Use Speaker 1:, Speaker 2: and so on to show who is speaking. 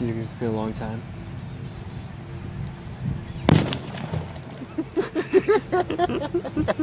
Speaker 1: It's been a long time.